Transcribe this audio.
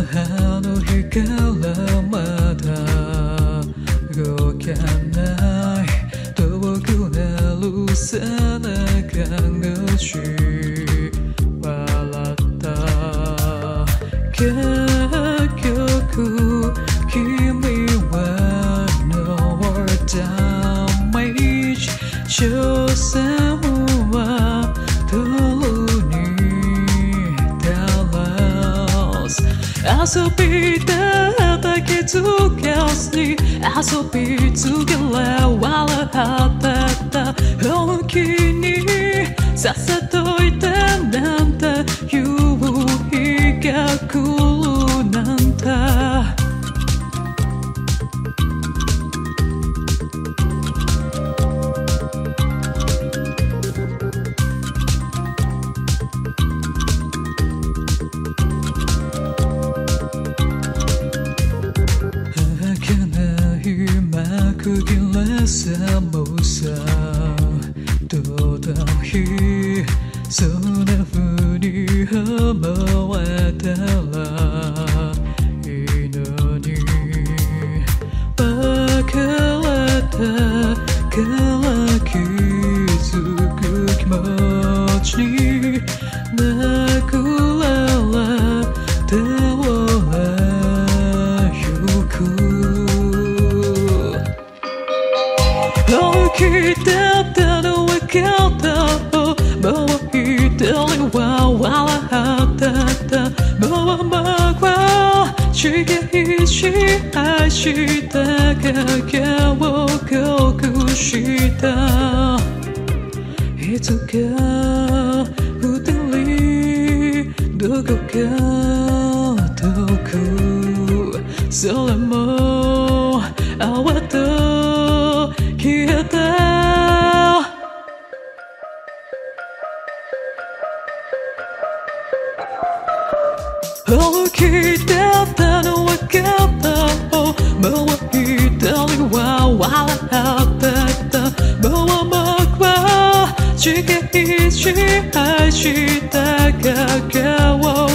寒かったあの日からまだ動かない遠くなる。背中がし笑った。結局君は No damage 遊びでたきつかずに遊びつけれ笑ってた本気にさせといてなんて夕日が来寒さどうだ日そんな風に思えたらいいのに。別れたから本気だったの分かったもう一人は笑ってたもう僕は刺激し愛した影を隠したいつか二人どこか遠くそれも泡と消えた本気だったの分かったもう一人は笑ってたもう僕は刺激し愛した影